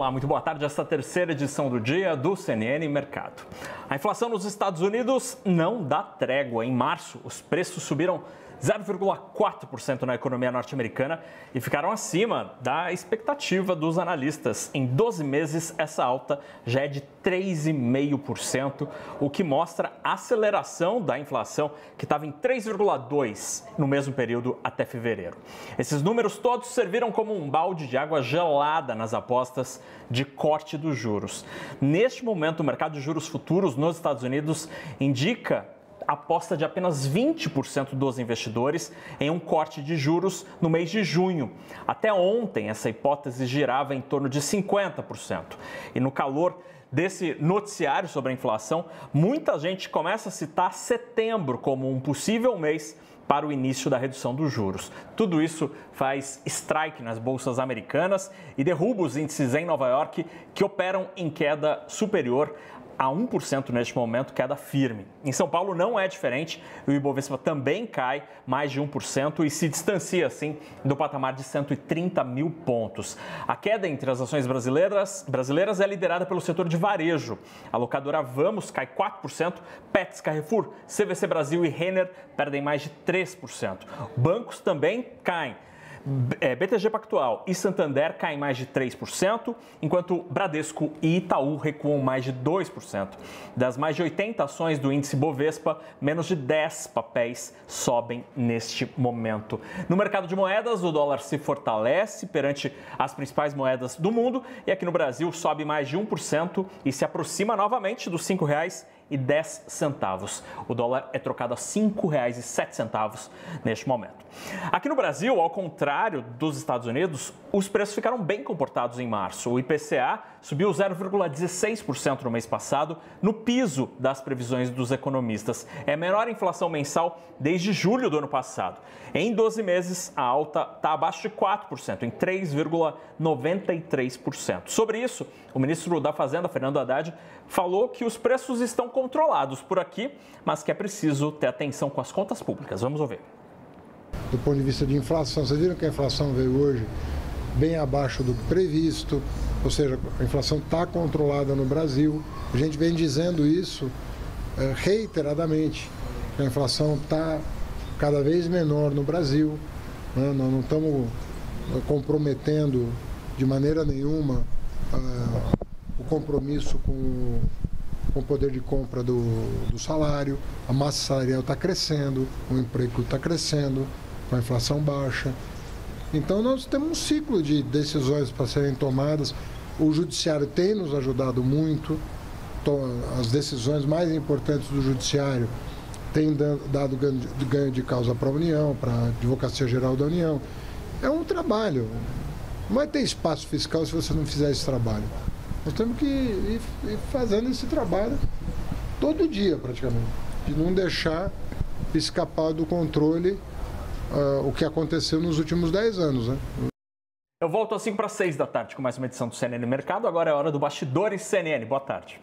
Olá, muito boa tarde. Esta terceira edição do dia do CNN Mercado. A inflação nos Estados Unidos não dá trégua. Em março, os preços subiram 0,4% na economia norte-americana e ficaram acima da expectativa dos analistas. Em 12 meses, essa alta já é de 3,5%, o que mostra a aceleração da inflação, que estava em 3,2% no mesmo período até fevereiro. Esses números todos serviram como um balde de água gelada nas apostas de corte dos juros. Neste momento, o mercado de juros futuros nos Estados Unidos indica aposta de apenas 20% dos investidores em um corte de juros no mês de junho. Até ontem, essa hipótese girava em torno de 50%. E no calor desse noticiário sobre a inflação, muita gente começa a citar setembro como um possível mês para o início da redução dos juros. Tudo isso faz strike nas bolsas americanas e derruba os índices em Nova York que operam em queda superior a 1% neste momento, queda firme. Em São Paulo não é diferente, o Ibovespa também cai mais de 1% e se distancia, assim, do patamar de 130 mil pontos. A queda entre as ações brasileiras, brasileiras é liderada pelo setor de varejo. A locadora Vamos cai 4%, Pets, Carrefour, CVC Brasil e Renner perdem mais de 3%. Bancos também caem. É, BTG Pactual e Santander caem mais de 3%, enquanto Bradesco e Itaú recuam mais de 2%. Das mais de 80 ações do índice Bovespa, menos de 10 papéis sobem neste momento. No mercado de moedas, o dólar se fortalece perante as principais moedas do mundo e aqui no Brasil sobe mais de 1% e se aproxima novamente dos R$ 5,00 e 10 centavos. O dólar é trocado a R$ 5,07 neste momento. Aqui no Brasil, ao contrário dos Estados Unidos, os preços ficaram bem comportados em março. O IPCA subiu 0,16% no mês passado, no piso das previsões dos economistas. É a menor inflação mensal desde julho do ano passado. Em 12 meses, a alta está abaixo de 4%, em 3,93%. Sobre isso, o ministro da Fazenda, Fernando Haddad, falou que os preços estão controlados por aqui, mas que é preciso ter atenção com as contas públicas. Vamos ouvir. Do ponto de vista de inflação, vocês viram que a inflação veio hoje bem abaixo do previsto, ou seja, a inflação está controlada no Brasil. A gente vem dizendo isso é, reiteradamente, que a inflação está cada vez menor no Brasil. Né? Nós não estamos eh, comprometendo de maneira nenhuma uh, o compromisso com, com o poder de compra do, do salário, a massa salarial está crescendo, o emprego está crescendo, com a inflação baixa. Então nós temos um ciclo de decisões para serem tomadas. O judiciário tem nos ajudado muito. As decisões mais importantes do judiciário têm dado ganho de causa para a União, para a Advocacia Geral da União. É um trabalho. Não vai ter espaço fiscal se você não fizer esse trabalho. Nós temos que ir, fazendo esse trabalho todo dia, praticamente, de não deixar escapar do controle uh, o que aconteceu nos últimos 10 anos. Né? Eu volto assim para 6 da tarde com mais uma edição do CNN Mercado. Agora é hora do Bastidores CNN. Boa tarde.